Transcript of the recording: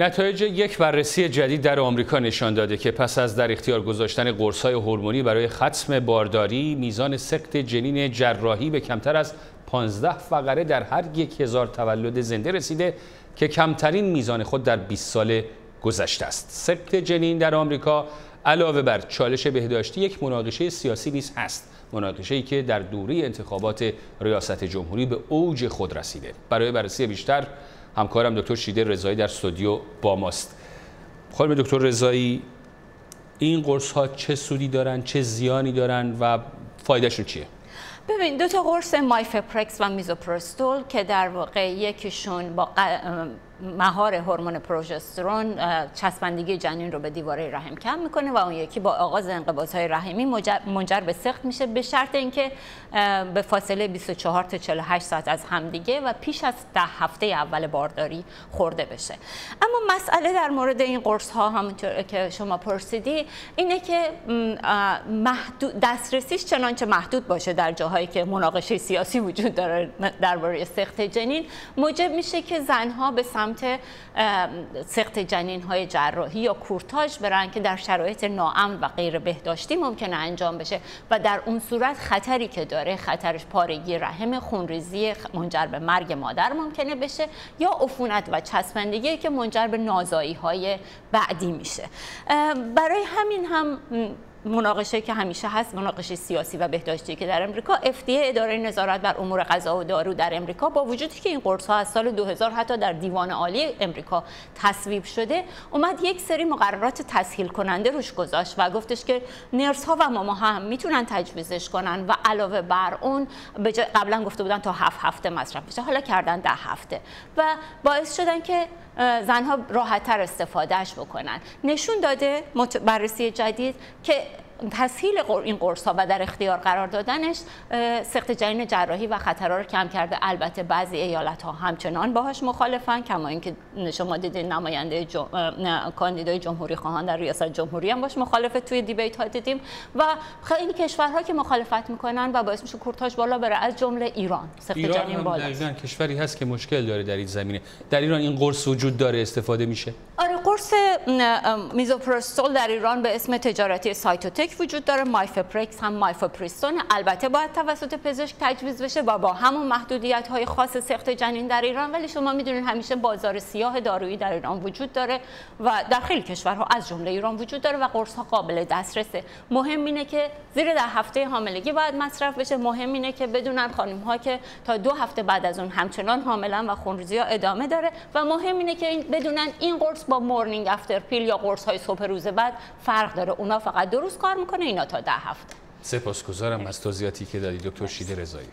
نتایج یک بررسی جدید در آمریکا نشان داده که پس از در اختیار گذاشتن قرص‌های هورمونی برای ختم بارداری میزان سقط جنین جراحی به کمتر از 15 فقره در هر یک هزار تولد زنده رسیده که کمترین میزان خود در 20 سال گذشته است. سقط جنین در آمریکا علاوه بر چالش بهداشتی یک مناقشه سیاسی نیز هست. مناقشه ای که در دوره انتخابات ریاست جمهوری به اوج خود رسیده. برای بررسی بیشتر همکارم دکتر شیده رضایی در استودیو با ماست. خانم دکتر رضایی این قرص ها چه سودی دارن چه زیانی دارن و فایدهشون چیه؟ ببین دو تا قرص مایفپرکس و میزوپرستول که در واقع یکیشون با مهار هورمون پروژسترون چسبندگی جنین رو به دیواره رحم کم می‌کنه و اون یکی با آغاز انقباض های رحمی منجر به سخت میشه به شرط اینکه به فاصله 24 تا 48 ساعت از همدیگه و پیش از ده هفته اول بارداری خورده بشه. اما مسئله در مورد این قرص ها همونطور که شما پرسیدی اینه که دسترسیش چنانچه محدود باشه. در جاهایی که مناقشه سیاسی وجود داره درباره سخت جنین موجب میشه که زنها به سمت سخت جنین های جراحی یا کورتاژ برن که در شرایط ناامن و غیر بهداشتی ممکنه انجام بشه و در اون صورت خطری که داره خطرش پارگی رحم خونریزی منجر به مرگ مادر ممکنه بشه یا عفونت و چسبندگی که منجر به نازایی های بعدی میشه. برای همین هم مناقشه که همیشه هست مناقشه سیاسی و بهداشتی که در امریکا. FDA اداره نظارت بر امور غذا و دارو در امریکا. با وجودی که این قرص ها از سال 2000 حتی در دیوان عالی امریکا تصویب شده اومد یک سری مقررات تسهیل کننده روش گذاشت و گفتش که نرس ها و ماما هم می‌تونن تجویزش کنن و علاوه بر اون قبلا گفته بودن تا هفت هفته مصرف بشه. حالا کردن ده هفته و باعث شدن که زنها راحتتر استفادهش بکنن. نشون داده بررسی جدید که تسهیل این قرص ها و در اختیار قرار دادنش سخت جنین جراحی و خطرها رو کم کرده. البته بعضی ایالت ها همچنان باهاش مخالفن کما اینکه شما دیدین نماینده جم... کاندیدای جمهوری خواهان در ریاست جمهوری هم باش مخالفه. توی debate ها دیدیم. و خیلی کشورها که مخالفت می‌کنن و باعث میشه کورتاژ بالا بره از جمله ایران. سقط جنین بالا ایران کشوری هست که مشکل داره در این زمینه. در ایران این قرص وجود داره استفاده میشه؟ آره قرص میزوپرستول در ایران به اسم تجارتی Cytotec وجود داره. Mifeprex هم mifepristone البته باید توسط پزشک تجویز بشه و با همون محدودیت های خاص سقط جنین در ایران. ولی شما می‌دونید همیشه بازار سیاه دارویی در ایران وجود داره و در خیلی کشورها از جمله ایران وجود داره و قرص ها قابل دسترسه. مهم اینه که زیر در هفته حاملگی باید مصرف بشه. مهم اینه که بدونن خانم ها که تا دو هفته بعد از اون همچنان حاملن و خونریزی ها ادامه داره. و مهم اینه که بدونن این قرص با مورنینگ افتر پیل یا قرص های صبح روز بعد فرق داره. اونا فقط دو روز کار می‌کنه اینا تا ده هفته. سپاسگزارم از توضیحاتی که دادی دکتر شیده رضایی.